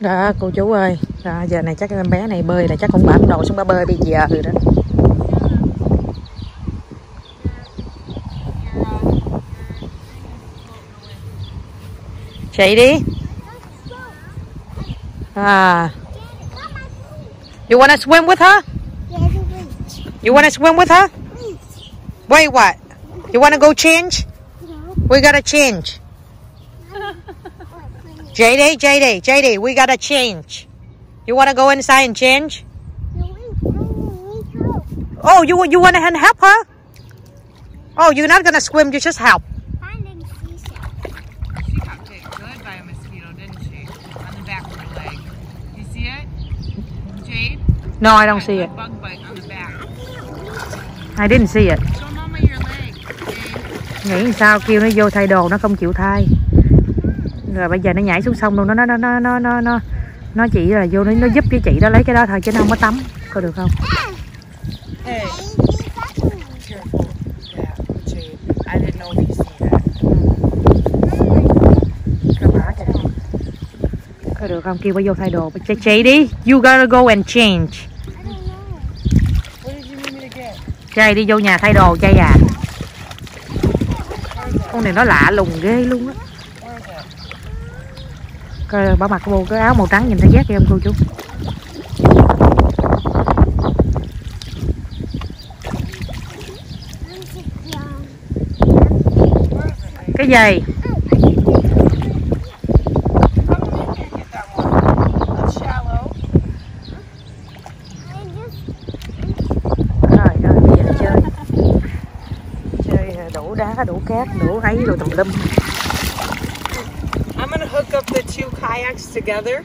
đó cô chú ơi. Đó, giờ này chắc em bé này bơi là chắc không bám đồ xuống bá bơi bây giờ rồi đó. Chạy đi. À. You wanna swim with her? You wanna swim with her? Wait what? You wanna go change? We gotta change. JD, JD, JD, we gotta change. You wanna go inside and change? Oh, you you wanna help her? Oh, you're not gonna swim. You just help. She got bit good by a mosquito, didn't she? On the back of her leg. You see it? Jade? No, I don't see it. Bug bite on the back. I didn't see it. Show mama your leg. Jade. Nghĩ sao kêu nó vô thay đồ nó không chịu thay. Rồi bây giờ nó nhảy xuống sông luôn nó nó nó nó nó nó nó nó chỉ là vô nó, nó giúp cái chị đó lấy cái đó thôi chứ nó không có tắm có được không? Có được không? Kêu bà vô thay đồ. Chị, chị đi. You gotta go and change? Trai đi vô nhà thay đồ trai à. Con này nó lạ lùng ghê luôn á? coi bỏ mặc cô cái áo màu trắng nhìn thấy giác kia không cô chú. Cái gì? À, đủ đá đủ cát đủ ấy rồi tùm lum. Hook up the two kayaks together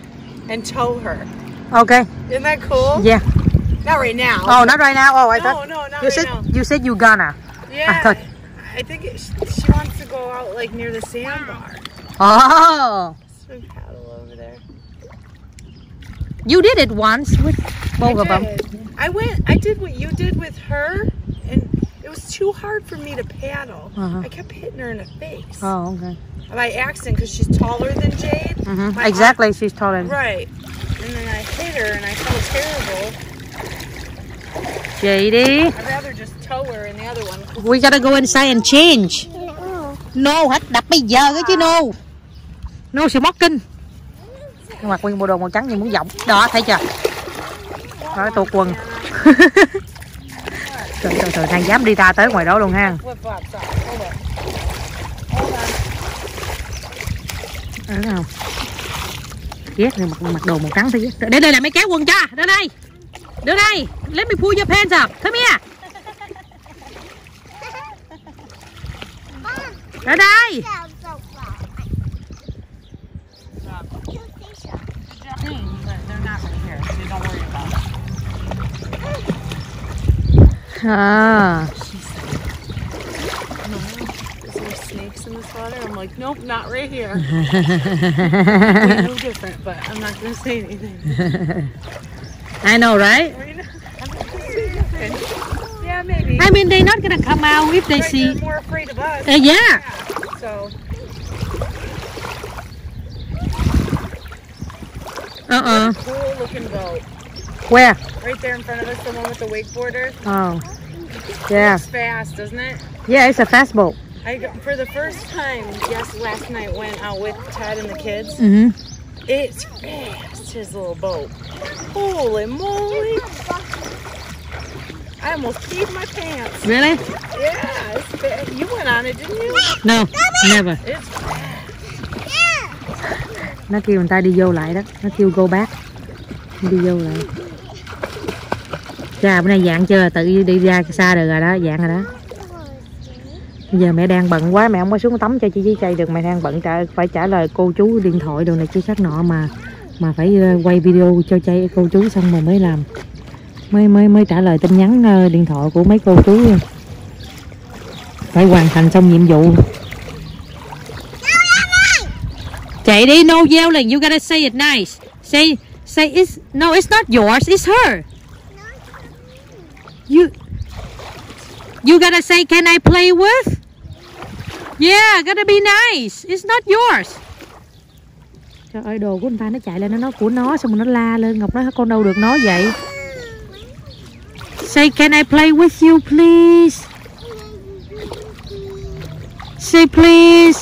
and tow her. Ok Isn't that cool? Yeah Not right now. Oh not right now Oh I no, thought no, no, not You right said now. you said you gonna Yeah. thought- I think it, she wants to go out like near the sandbar. Oh Swim paddle over there. You did it once with both of I them. I went. I did what you did with her, and it was too hard for me to paddle. Uh-huh. I kept hitting her in the face Oh okay by accident because she's taller than Jade. Mhm. My Exactly she's taller right. And then I hit her, and I felt terrible. Đi I'd rather just tow her in the other one. We gotta go inside and change No hết đập bây giờ cái chứ no No smoking Nó mặc nguyên bộ đồ màu trắng như muốn giọng Đó thấy chưa Đó tuột quần Trời trời trời thằng dám đi ra tới ngoài đó luôn ha Flip flops off. Hold on. Hold đấy không? Ghét rồi mặc, mặc đồ màu trắng thôi ghét. Để đây là mấy kéo quần cho. Đưa đây. Đưa đây. Let me pull your pants up. Come here. Đến đây. Jane, like, nope, not right here. Different, but I'm not gonna say anything. I know right Right I'm not gonna say nothing. Yeah, maybe. I mean they're not gonna come out if they But see They're more afraid of us. Uh, yeah Yeah, So Uh-uh cool looking boat Where right there in front of us, the one with the wakeboarder. Oh Yeah It's fast, doesn't it? Yeah it's a fast boat I for the first time, yes, last night went out with Ted and the kids. mm-hmm. It's fast, his little boat. Holy moly! I almost peed my pants. Really? Yeah, it's fast. You went on it, didn't you? No Never It's fast. Nó kêu người ta đi vô lại đó Nó kêu go back Đi vô lại Chà bữa nay dạng chưa Tự đi ra xa được rồi đó Dạng rồi đó Bây giờ mẹ đang bận quá mẹ không có xuống tắm cho chị với chay được. Mẹ đang bận trả phải trả lời cô chú điện thoại đồ này kia khác nọ mà mà phải ờ, quay video cho chay cô chú xong rồi mới làm. Mới mới mới trả lời tin nhắn ờ, điện thoại của mấy cô chú. Phải hoàn thành xong nhiệm vụ. Chạy đi no yelling you gotta say it nice. Say say it's no it's not yours it's her. You You gotta say, can I play with? Yeah, gotta be nice. It's not yours. trời ơi đồ của anh ta nó chạy lên nó nói của nó xong rồi nó la lên ngọc nói con đâu được nói vậy say can I play with you please say please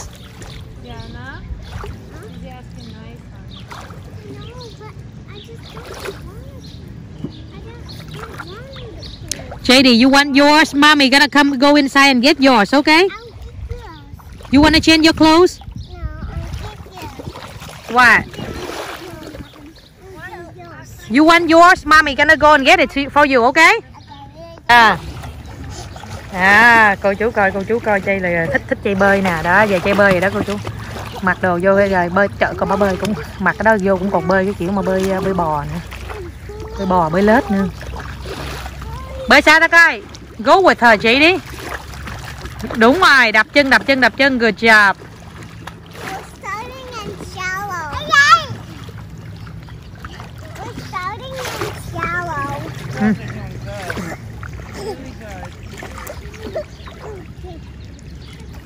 Yeah, nah. He's asking nice, honey. No, but I just don't want it. I don't JD you want yours? Mommy gonna come go inside and get yours okay? I'll get yours. you wanna change your clothes? No, what? You want yours? Mommy gonna go and get it to- for you okay? À. À cô chú coi cô chú coi chơi là thích thích chơi bơi nè. Đó giờ chơi bơi rồi đó cô chú. Mặc đồ vô rồi bơi chợ còn bà bơi cũng mặc cái đó vô cũng còn bơi cái kiểu mà bơi bơi bò nữa. Bơi bò bơi lết nữa bơi xa ta coi? Go with her chị đi. Đúng rồi, đập chân đập chân đập chân, good job.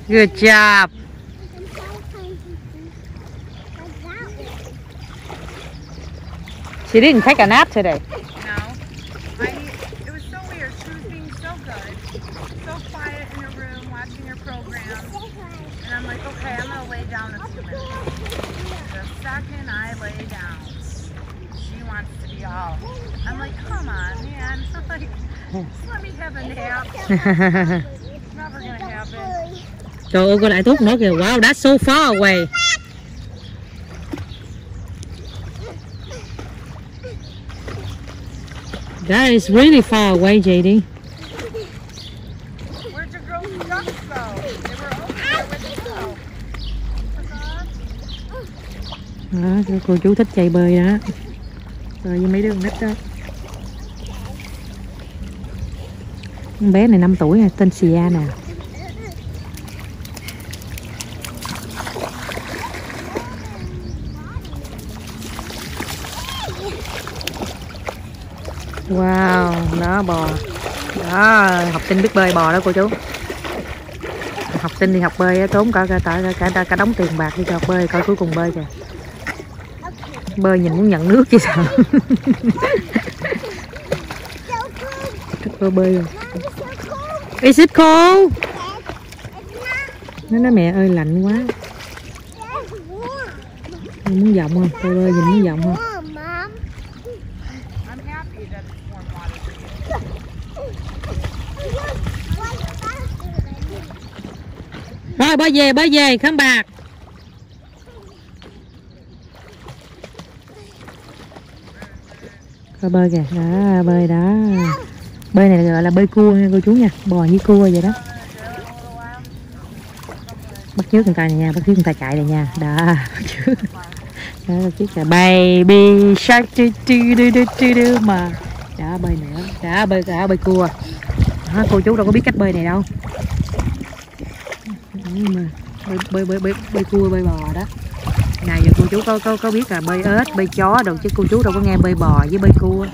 We're good job. She didn't take a nap today. So quiet in her room, watching her program. And I'm like, okay, I'm going to lay down a few minutes. The second I lay down, she wants to be all. I'm like, come on, man. like, let me have a nap. It's never going to happen. Trời ơi cô đại thúc nói kìa Wow that's so far away That is really far away JD đó, cô chú thích chạy bơi đó. Rồi với mấy đứa con nít đó. Con bé này 5 tuổi này tên Sia nè. Wow, đó bò. Đó, học sinh biết bơi bò đó cô chú. Học sinh đi học bơi tốn cả cả, cả, cả, cả, đóng tiền bạc đi cho học bơi Coi cuối cùng bơi kìa. Bơi nhìn muốn nhận nước chứ sao Thích bơi bơi rồi Is it cold? Nó nói mẹ ơi, lạnh quá Muốn giọng không? tôi bơi nhìn muốn giọng không? Rồi bơi về bơi về, khám bạc Coi bơi kìa. Đó bơi đó. Bơi này gọi là bơi cua nha cô chú nha. Bò như cua vậy đó. Bắt trước người ta này nha bắt trước người ta chạy này nha. Đó bắt trước đó bắt trước là baby shark. Tu tu tu tu tu tu mà. Đó bơi nữa. Đó bơi đó bơi cua. Đó, cô chú đâu có biết cách bơi này đâu. Bơi bơi bơi bơi, bơi cua bơi bò đó này giờ cô chú có có có biết là bơi ếch, bơi chó đâu, chứ cô chú đâu có nghe bơi bò với bơi cua.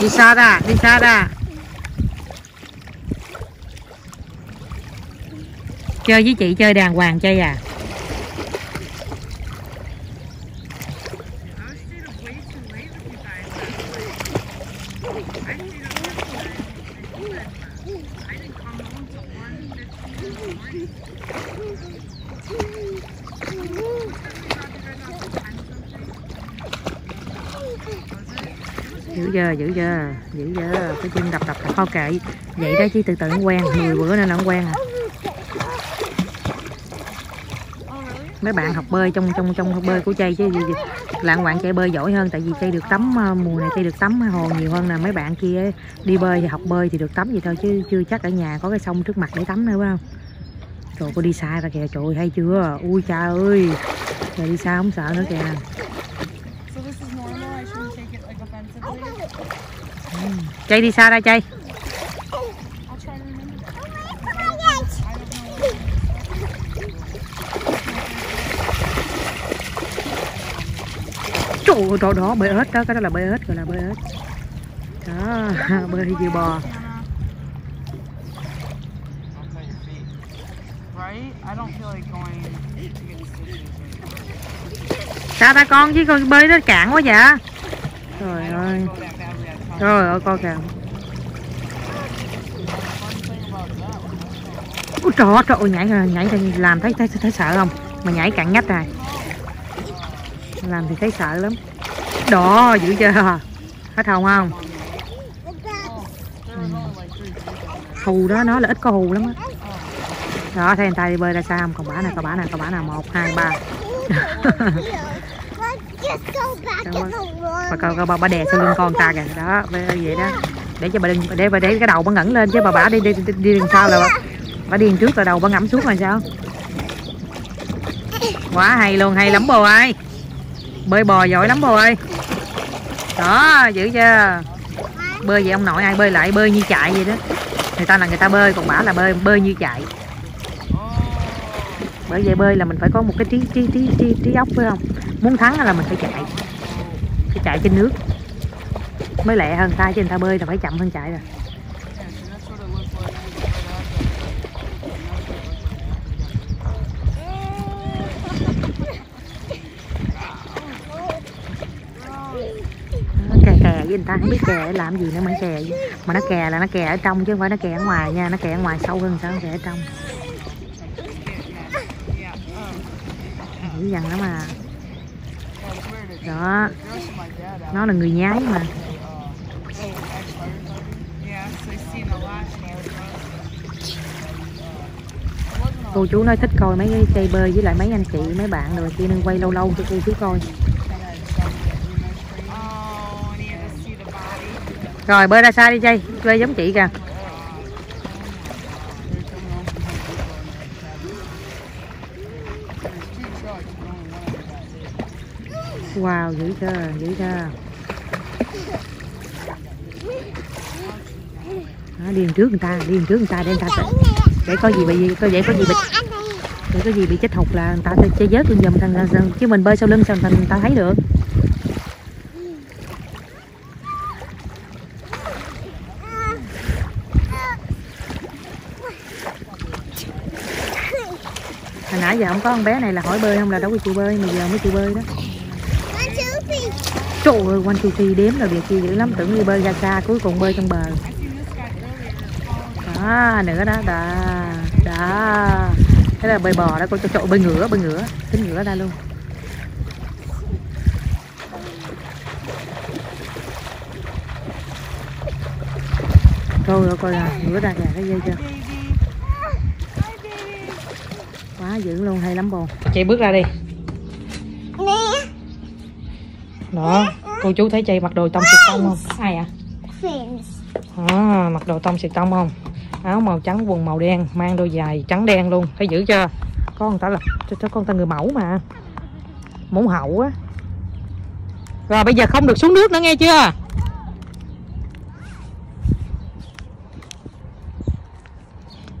Đi xa ra, đi xa ra. Chơi với chị, chơi đàng hoàng chơi à I stayed up way too late with you guys last night. I stayed up this late and you guys left. I didn't come home till 1.15 in the morning. Because we dropped you guys off at 10 something giờ giữ giờ giữ giờ cái chân đập đập kho kệ. Vậy đó chứ từ từ nó quen 10 bữa nên nó quen à. Mấy bạn học bơi trong trong trong học bơi của chay chứ gì, lạng quạng chạy bơi giỏi hơn tại vì chay được tắm ờ, mùa này chay được tắm hồ nhiều hơn là mấy bạn kia đi bơi thì học bơi thì được tắm vậy thôi chứ chưa chắc ở nhà có cái sông trước mặt để tắm nữa phải không? Trời cô đi xa ra kìa trời hay chưa? Ui cha ơi. Trời đi xa không sợ nữa kìa So this is normal? I shouldn't take it like offensively? Chay đi xa ra chay. Trời ơi, đó bơi ếch đó, cái đó là bơi ếch, gọi là bơi ếch. Đó, bơi dừa bò. Sao ta con chứ con bơi nó cạn quá vậy? Trời ơi trời ơi con kìa Ôi trời ơi, trời ơi nhảy nhảy làm thấy thấy thấy sợ không? Mà nhảy cạn ngách rồi làm thì thấy sợ lắm. Đó dữ chưa? Hết hồn không? Ừ. Hù đó nó là ít có hù lắm á. Đó thấy anh ta đi bơi ra xa. không? Còn bả này còn bả này còn bả nào một hai ba Let's just go back in the bà coi bà, bà, bà đè sau lưng con ta kìa. Đó vậy đó. Để cho bà đừng để bà để cái đầu bà ngẩng lên chứ bà bả đi đi đi, đi đằng sau là bà, bà đi đằng trước là đầu bà ngẫm xuống rồi sao? Quá hay luôn hay lắm bồ ơi. Bơi bò giỏi lắm bồ ơi. Đó giữ chưa? Bơi vậy ông nội ai bơi lại bơi như chạy vậy đó. Người ta là người ta bơi còn bả là bơi bơi như chạy. Bởi vậy bơi là mình phải có một cái trí trí trí trí, trí óc phải không? Muốn thắng là mình phải chạy. Phải chạy trên nước. Mới lẹ hơn ta chứ người ta bơi là phải chậm hơn chạy rồi. Kè kè với người ta, không biết kè để làm gì nữa mà kè mà nó kè là nó kè ở trong chứ không phải nó kè ở ngoài nha, nó kè ở ngoài sâu hơn sao nó kè ở trong. Dữ dằn lắm mà đó. Nó là người nhái mà. Cô chú nói thích coi mấy cái cây bơi với lại mấy anh chị, mấy bạn rồi kia nên quay lâu lâu cho cô chú coi. Rồi, bơi ra xa đi chơi bơi giống chị kìa. Wow dữ chưa dữ chưa. Đó, đi đằng trước người ta đi đằng trước người ta để người ta sẽ để có gì bị có dễ có gì bị để có gì bị chết hụt là người ta sẽ vớt lên giùm thằng thằng- chứ mình bơi sau lưng sao người ta thấy được? Hồi nãy giờ không có con bé này là hỏi bơi không là đâu có chịu bơi mà giờ mới chịu bơi đó trời ơi quanh chu thi đếm là việc chi dữ lắm. Tưởng đi bơi ra xa cuối cùng bơi trong bờ. Đó nữa đó đó đó thế là bơi bò đó cô cho bơi ngửa bơi ngửa tính ngửa ra luôn. Coi rồi coi là ngửa ra kìa cái dây chưa? Quá dữ luôn hay lắm bồ. Chị bước ra đi. Nè. đó cô chú thấy chị mặc đồ tông xịt tông không? Ai ạ Fins. à, mặc đồ tông xịt tông không? Áo màu trắng quần màu đen mang đôi giày trắng đen luôn. Thấy dữ chưa? Có người ta là cho, cho con ta người mẫu mà. Mẫu hậu á. Rồi bây giờ không được xuống nước nữa nghe chưa?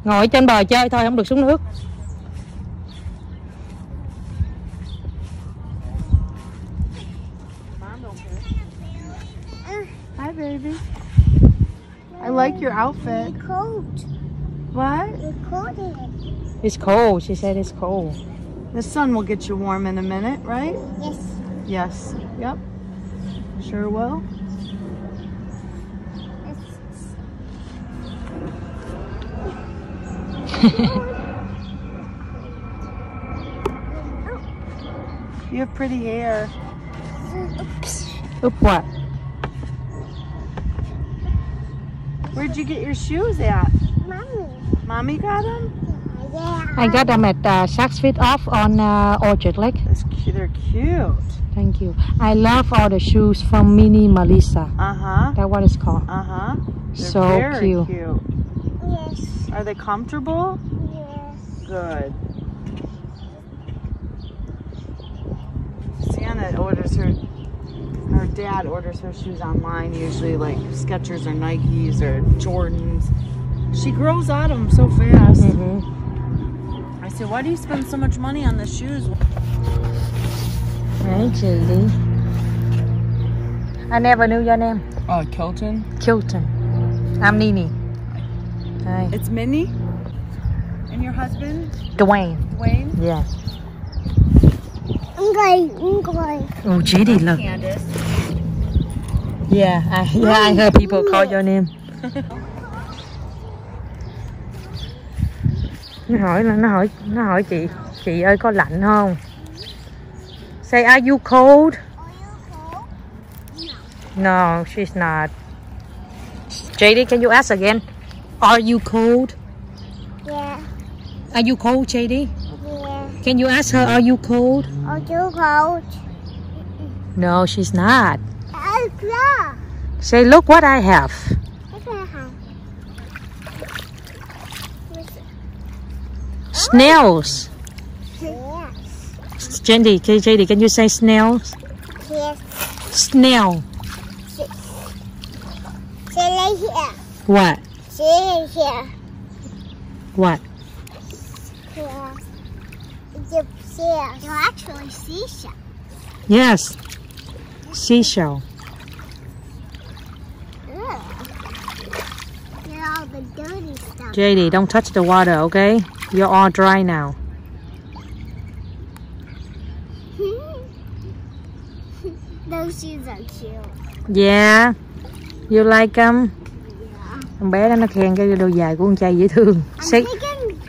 Ngồi trên bờ chơi thôi không được xuống nước like your outfit. You're cold. What? You're cold. it's cold she said it's cold The sun will get you warm in a minute, right? Yes. Yes. Yep. Sure will. You have pretty hair. úp what Where'd you get your shoes at? Mommy. Mommy got them? Yeah. I got them at uh, Saks Fit Off on uh, Orchard Lake. That's cu- they're cute. Thank you. I love all the shoes from Mini Melissa. Uh huh. That what it's called. Uh huh. So very cute. cute. Yes. Are they comfortable? Yes. Good. Sienna orders her. Her dad orders her shoes online, usually like Skechers or Nikes or Jordans. She grows out of them so fast. Mm-hmm. I said, "Why do you spend so much money on the shoes?" Hey, Julie. I never knew your name. Oh, Kilton. Kilton. I'm Nini. Hi. It's Minnie. And your husband, Dwayne. Dwayne? Yeah. I'm going. Oh, JD, look. Yeah, I, yeah, I heard people call your name. nó hỏi là nó hỏi nó hỏi chị chị ơi có lạnh không say are you cold no she's not JD can you ask again are you cold Yeah, are you cold JD. Can you ask her are you cold Are you cold? no she's not yeah. say look what I have Look at her. snails Yes. JD JD can you say snails Yes. snail She lay here. what She lay here. what Here. The here. You're actually seashell. Yes. Seashell. Ugh. Get all the dirty stuff. JD, don't touch the water, okay? You're all dry now. Those shoes are cute. Yeah. You like them? Yeah. Con bé đó nó khen cái đôi giày của con trai dễ thương. Say,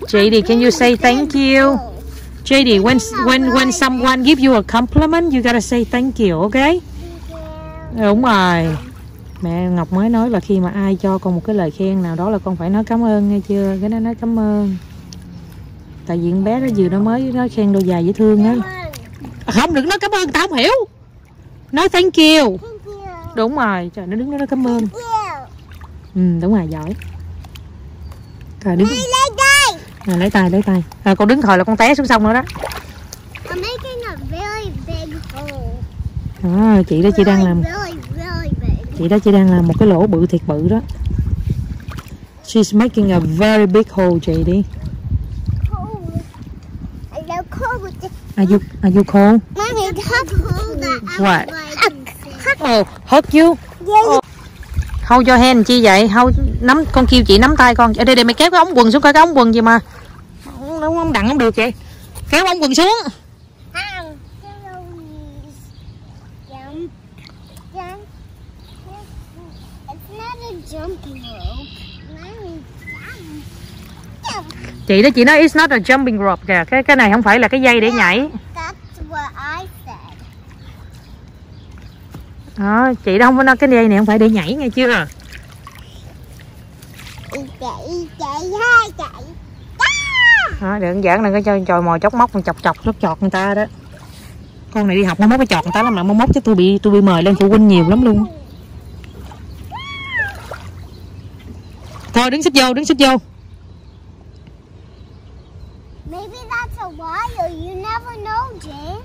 JD, can you say thank you? JD, when when when someone give you a compliment, you gotta say thank you, okay? Đúng rồi. Mẹ Ngọc mới nói là khi mà ai cho con một cái lời khen nào đó là con phải nói cảm ơn nghe chưa? Cái đó nói cảm ơn. Tại vì con bé nó vừa nó mới nói khen đôi dài dễ thương á. Không đừng nói cảm ơn tao không hiểu. Nói thank you. Đúng rồi, trời nó đứng đó nói cảm ơn. Ừ, đúng rồi giỏi. trời đứng à, lấy tay lấy tay. À, con đứng thôi là con té xuống sông nữa đó. À, chị đó chị đang làm chị đó chị đang làm một cái lỗ bự thiệt bự đó. She's making a very big hole, JD. Cold. I love cold with the Are you are you cold? Mommy, hug hold that. What? Oh, hug you. yeah, Hold your hand chi vậy? Hold nắm con kêu chị nắm tay con. Ở đây để mày kéo cái ống quần xuống coi cái ống quần gì mà. Không không đặng không được vậy. Kéo ống quần xuống. Chị đó chị nói it's not a jumping rope kìa. Cái cái này không phải là cái dây để nhảy. Đó, chị đó không có nói cái dây này không phải để nhảy nghe chưa? Chạy, chạy, chạy. Đó, đừng giỡn đừng có cho trò mò chóc móc chọc chọc chóc chọt người ta đó. Con này đi học mốt cái chọt người ta lắm mà mốt chứ tôi bị tôi bị mời lên phụ huynh nhiều lắm luôn. Thôi đứng xích vô, đứng xích vô. Maybe that's a wire. You never know, Jane.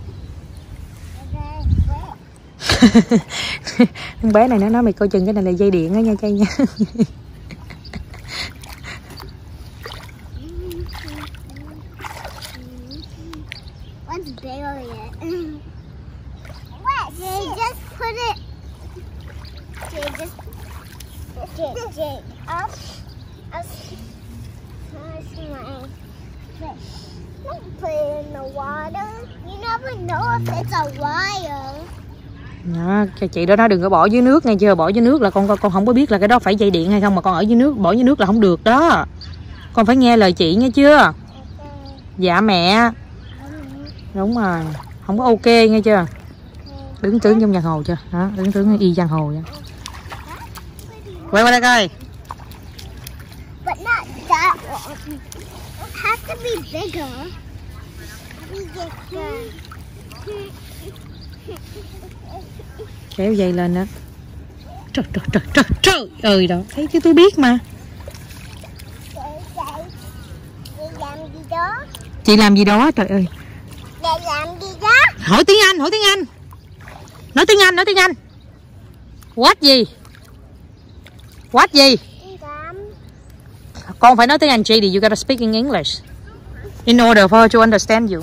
Bé này nó nói mày coi chừng cái này là dây điện á nha chay nha. Let's bury it. What? Jay, just put it. Jay, just. Jay, Jay, up. Up. That's my fish. Don't put it in the water. You never know if it's a wire. Đó, cho chị đó nó đừng có bỏ dưới nước nghe chưa? Bỏ dưới nước là con con không có biết là cái đó phải dây điện hay không mà con ở dưới nước, bỏ dưới nước là không được đó. Con phải nghe lời chị nghe chưa? Dạ mẹ. Đúng rồi. Không có ok nghe chưa? Đứng tướng trong giang hồ chưa? Đó đứng tướng y giang hồ vậy. Quay qua đây coi. bigger. Get kéo dây lên đó trời trời trời trời trời ơi đó. Thấy chứ tôi biết mà. Chị làm gì đó? Trời ơi Để làm gì đó. hỏi tiếng anh, hỏi tiếng anh. Nói tiếng anh, nói tiếng anh. Quát gì? Quát gì? Con phải nói tiếng anh JD you gotta speak in English. In order for her to understand you.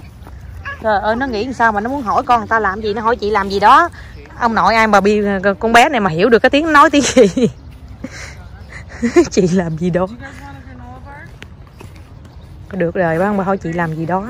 Trời ơi, nó nghĩ sao mà nó muốn hỏi con người ta làm gì, nó hỏi chị làm gì đó ông nội ai mà bi ờ, con bé này mà hiểu được cái tiếng nói tiếng gì? Chị làm gì đó. Được rồi, bác bà hỏi chị làm gì đó.